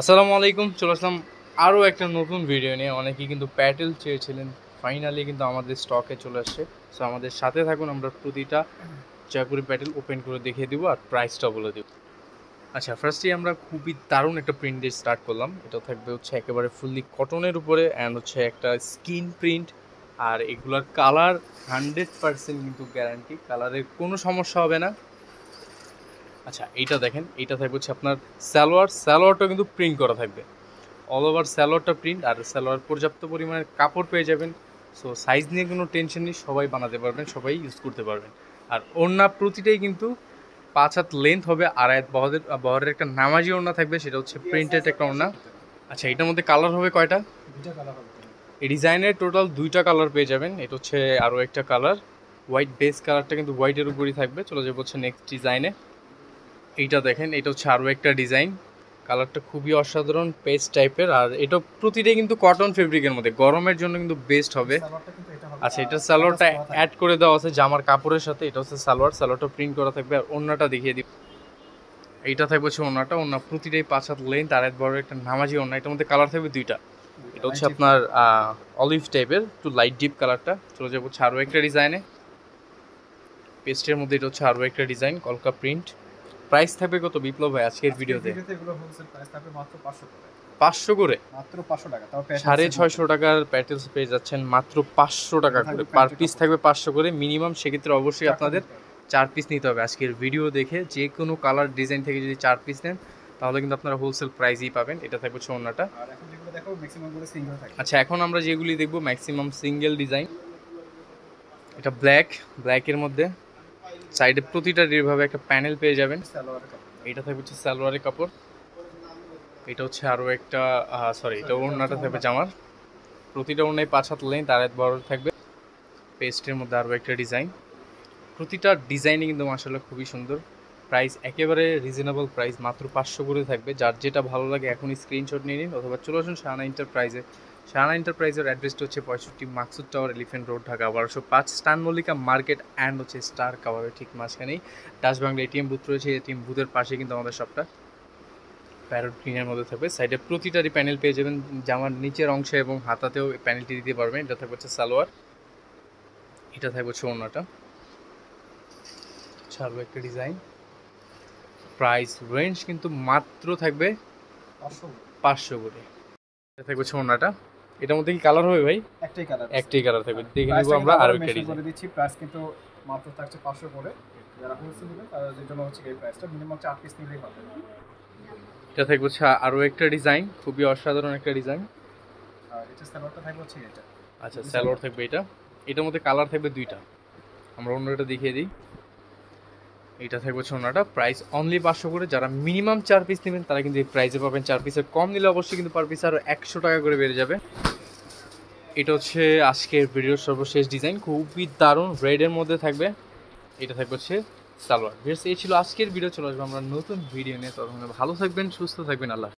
আসসালামু আলাইকুম, চলে আসলাম আরও একটা নতুন ভিডিও নিয়ে। অনেকেই কিন্তু প্যাটেল চেয়েছিলেন। ফাইনালি কিন্তু আমাদের স্টকে চলে আসছে। সো আমাদের সাথে থাকুন, আমরা প্রতিটা জয়পুরি প্যাটেল ওপেন করে দেখিয়ে দিব আর প্রাইসটা বলে দিব। আচ্ছা ফার্স্টেই আমরা খুবই দারুণ একটা প্রিন্ট দিয়ে স্টার্ট করলাম। এটা থাকবে হচ্ছে একেবারে ফুললি কটনের উপরে অ্যান্ড হচ্ছে একটা স্কিন প্রিন্ট আর এগুলার কালার হান্ড্রেড পার্সেন্ট কিন্তু গ্যারান্টি কালারের কোনো সমস্যা হবে না। আচ্ছা এইটা দেখেন এইটা থাকবে হচ্ছে আপনার সালোয়ার। সালোয়ারটা কিন্তু প্রিন্ট করা থাকবে। অল ওভার সালোয়ারটা প্রিন্ট আর সালোয়ার পর্যাপ্ত পরিমাণের কাপড় পেয়ে যাবেন। সো সাইজ নিয়ে কোনো টেনশন নেই সবাই বানাতে পারবেন সবাই ইউজ করতে পারবেন। আর ওড়না প্রতিটাই কিন্তু পাঁচ হাত লেন্থ হবে আর এক বহরের বহরের একটা নামাজি ওড়না থাকবে সেটা হচ্ছে প্রিন্টেড একটা ওড়না। আচ্ছা এটার মধ্যে কালার হবে কয়টা? এই ডিজাইনের টোটাল দুইটা কালার পেয়ে যাবেন। এটা হচ্ছে আরও একটা কালার হোয়াইট বেস কালারটা কিন্তু হোয়াইটের উপরই থাকবে। চলে যাব হচ্ছে নেক্সট ডিজাইনে এইটা দেখেন এটা হচ্ছে আরও একটা ডিজাইন। কালারটা খুবই অসাধারণ পেস্ট টাইপের। আর এটা প্রতিটাই কিন্তু কটন ফেব্রিকের মধ্যে। গরমের জন্য কিন্তু বেস্ট হবে। আচ্ছা এটা সালোয়ারটা অ্যাড করে দেওয়া আছে জামার কাপড়ের সাথে। এটা হচ্ছে সালোয়ার। সালোয়ারটা প্রিন্ট করা থাকবে। আর অন্যটা দেখিয়ে দিব এইটা থাকবে হচ্ছে অন্যটা অন্য প্রতিটাই পাঁচ হাত লেন্থ আর এক বড় একটা নামাজি অন্য এটার মধ্যে কালার থাকবে দুইটা। এটা হচ্ছে আপনার অলিভ টাইপের একটু লাইট ডিপ কালারটা চলে যাব হচ্ছে আরও একটা ডিজাইনে পেস্টের মধ্যে এটা হচ্ছে আরও একটা ডিজাইন কলকা প্রিন্ট প্রাইস থাকবে কত? বিপ্লব ভাই আজকের ভিডিওতে। এগুলো হোলসেল প্রাইস থাকবে মাত্র 500 টাকা পাঁচশো করে? মাত্র 500 টাকা সাড়ে ছয়শো টাকার প্যাটেলস পেয়ে যাচ্ছেন মাত্র পাঁচশো টাকা করে। পার পিস থাকবে। পাঁচশো করে। মিনিমাম সেক্ষেত্রে অবশ্যই আপনাদের চার পিস নিতে হবে। আজকের ভিডিও দেখে যে কোনো কালার ডিজাইন থেকে যদি চার পিস নেন তাহলে কিন্তু আপনারা হোলসেল প্রাইসই পাবেন। এটা থাকবে হচ্ছে অন্যটা আর এখন যেগুলো দেখো ম্যাক্সিমামগুলো সিঙ্গেল থাকে আচ্ছা এখন আমরা যেগুলি দেখব ম্যাক্সিমাম সিঙ্গেল ডিজাইন এটা ব্ল্যাক ব্ল্যাকের মধ্যে। সাইডে প্রতিটা এভাবে একটা প্যানেল পেয়ে যাবেন। এটা থাকবে হচ্ছে সালোয়ারের কাপড়। এটা হচ্ছে আরও একটা সরি এটা ওড়নাটা থাকবে জামার। প্রতিটা ওড়নায় পাঁচ হাত লেন তার এক বড় থাকবে পেস্টের মধ্যে আরও একটা ডিজাইন প্রতিটা ডিজাইনই কিন্তু মাসাল্লাহ খুবই সুন্দর। প্রাইস একেবারে রিজনেবল প্রাইস, মাত্র পাঁচশো করে থাকবে। যার যেটা ভালো লাগে এখনই স্ক্রিনশট নিয়ে নিন, অথবা চলে আসুন শাহানা এন্টারপ্রাইজে শাহানা এন্টারপ্রাইজের অ্যাড্রেসটা হচ্ছে পঁয়ষট্টি Maqsud tower elephant road Dhaka, বারোশো পাঁচ। স্টান মল্লিকা মার্কেট অ্যান্ড হচ্ছে স্টার কাবাবের ঠিক মাঝখানেই। ডাচ বাংলা এটিএম বুথ রয়েছে এটিএম বুথের পাশে কিন্তু আমাদের শপটা প্যারট গ্রিনের মধ্যে থাকবে। সাইডে প্রতিটারই প্যানেল পেয়ে যাবেন। জামার নিচের অংশে এবং হাতাতেও প্যানেলটি দিতে পারবেন। এটা থাকবে হচ্ছে সালোয়ার। এটা থাকবে হচ্ছে ওড়নাটা। ছাড়বো একটা ডিজাইন প্রাইস রেঞ্জ কিন্তু মাত্র থাকবে পাঁচশো করে এটা থাকবে হচ্ছে এটার মধ্যে কি কালার হবে ভাই? একটাই কালার একটাই কালার থাকবে। দেখে নিবো আমরা আরও একটা ডিজাইন করে দিচ্ছি। প্রাইস কিন্তু মাত্র থাকছে 500 করে যারা হোলসেল নেবে তাদের জন্য হচ্ছে এই প্রাইসটা মিনিমাম 4 পিস নিলেই হবে। এটা থাকবে হচ্ছে আরও একটা ডিজাইন খুবই অসাধারণ একটা ডিজাইন আর এটা সালোয়ারটা থাকবে হচ্ছে এটা। আচ্ছা স্যালোয়ার থাকবে এটা। এটার মধ্যে কালার থাকবে দুইটা। আমরা অন্যটা দেখিয়ে দিই। এটা থাকবে ছোনাটা। প্রাইস অনলি পাঁচশো করে। যারা মিনিমাম চার পিস নেবেন, তারা কিন্তু এই প্রাইসে পাবেন চার পিসের কম নিলে অবশ্যই কিন্তু পার পিস আরও একশো টাকা করে বেড়ে যাবে। এটা হচ্ছে আজকের ভিডিওর সর্বশেষ ডিজাইন খুবই দারুণ। রেডের মধ্যে থাকবে। এটা থাকবে হচ্ছে সালোয়ার। ভিডিও এই ছিল আজকের ভিডিও চলে আসবে আমরা নতুন ভিডিও নিয়ে। তখন ভালো থাকবেন, সুস্থ থাকবেন। আল্লাহ